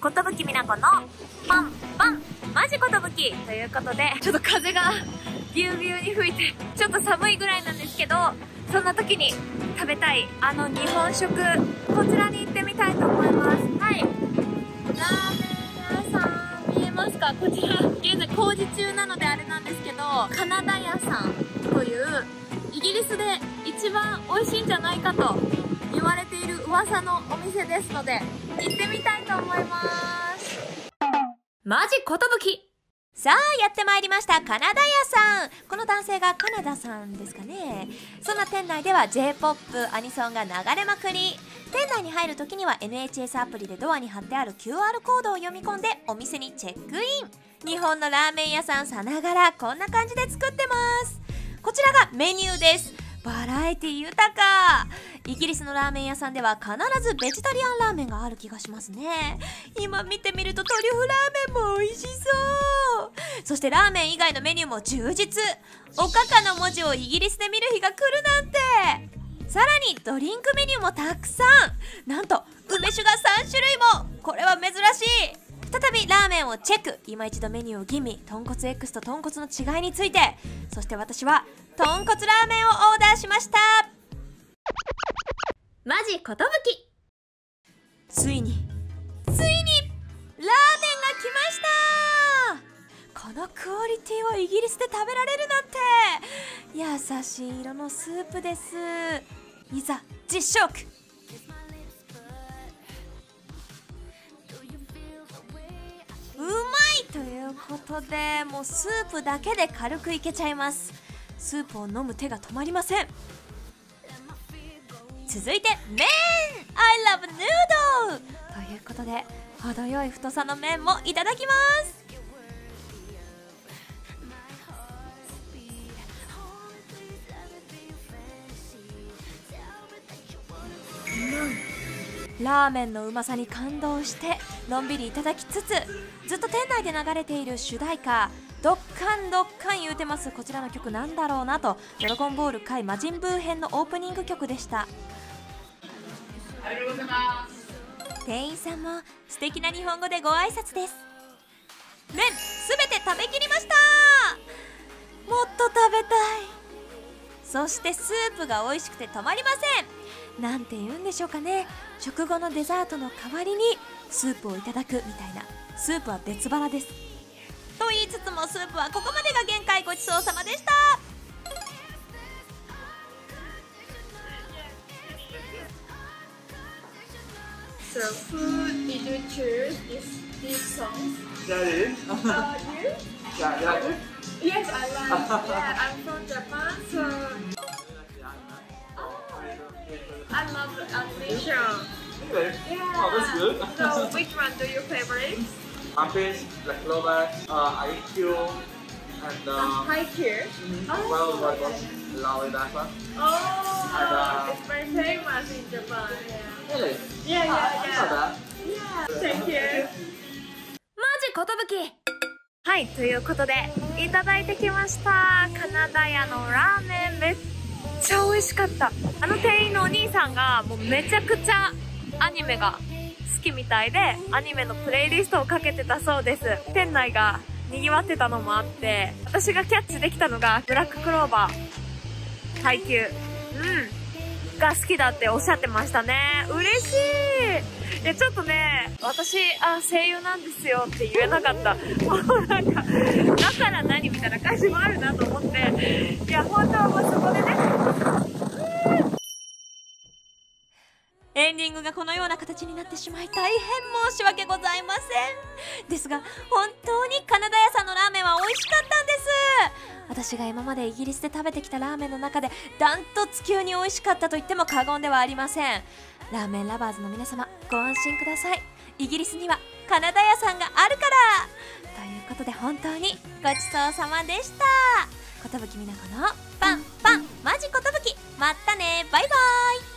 ことぶきみなこのパンパンマジことぶきということで、ちょっと風がビュービューに吹いて、ちょっと寒いぐらいなんですけど、そんな時に食べたいあの日本食、こちらに行ってみたいと思います。はい。ラーメン屋さん、見えますか？こちら、現在工事中なのであれなんですけど、カナダ屋さんという、イギリスで一番美味しいんじゃないかと言われている噂のお店ですので、行ってみたいと思います。マジことぶきさあ、やってまいりました、カナダ屋さん。この男性がカナダさんですかね。そんな店内では J-POP、アニソンが流れまくり。店内に入るときには NHS アプリでドアに貼ってある QR コードを読み込んでお店にチェックイン。日本のラーメン屋さんさながらこんな感じで作ってます。こちらがメニューです。バラエティ豊かイギリスのラーメン屋さんでは必ずベジタリアンラーメンがある気がしますね。今見てみるとトリュフラーメンも美味しそう。そしてラーメン以外のメニューも充実。おかかの文字をイギリスで見る日が来るなんて。さらにドリンクメニューもたくさん。なんと梅酒が3種類も。これは珍しい。再びラーメンをチェック。今一度メニューを吟味。豚骨 X と豚骨の違いについて。そして私は豚骨ラーメンをオーダーしました。マジことぶき。ついに。ついにラーメンが来ました。このクオリティをイギリスで食べられるなんて。優しい色のスープです。いざ実食。うまいということでもうスープだけで軽くいけちゃいます。スープを飲む手が止まりません続いて麺! I love noodle! ということで程よい太さの麺もいただきます!ラーメンのうまさに感動してのんびりいただきつつずっと店内で流れている主題歌ドッカンドッカン言うてます。こちらの曲なんだろうなとドラゴンボール界魔人ブー編のオープニング曲でした。店員さんも素敵な日本語でご挨拶です。麺すべて食べきりました。もっと食べたい。そしてスープが美味しくて止まりません。なんて言うんでしょうかね。食後のデザートの代わりにスープをいただくみたいな。スープは別腹です。と言いつつもスープはここまでが限界ごちそうさまでした。So food did you choose this these songs? Daddy? Uh, you? Yeah, yeah. Yes, I like. yeah, I'm from Japan, so Oh. I love the animation. Really? Yeah. Oh, that's good. so which one do you favorite? Piece, Black Clover, uh, IQ, and Um, Haikyuu. Oh. well, what was Lolly that one? Oh, And, uh, it's very famous in Japan. Yeah. Really? Yeah, Ah, I yeah, didn't know yeah. that. Yeah. Thank you. マジことぶきはいということでいただいてきましたカナダ屋のラーメンめっちゃ美味しかったあの店員のお兄さんがもうめちゃくちゃアニメが好きみたいでアニメのプレイリストをかけてたそうです店内が賑わってたのもあって私がキャッチできたのがブラッククローバー耐久うんが好きだっておっしゃってましたね。嬉しい。いやちょっとね私あ声優なんですよって言えなかった。もうなんかだから何みたいな感じもあるなと思っていや本当はもうそこでねエンディングがこのような形になってしまい大変申し訳ございません。ですが本当にカナダ屋さんのラーメンは美味しかったんです。私が今までイギリスで食べてきたラーメンの中でダントツ級に美味しかったと言っても過言ではありません。ラーメンラバーズの皆様ご安心ください。イギリスにはカナダ屋さんがあるから。ということで本当にごちそうさまでした。寿みなこのパンパンマジ寿まったね。バイバーイ。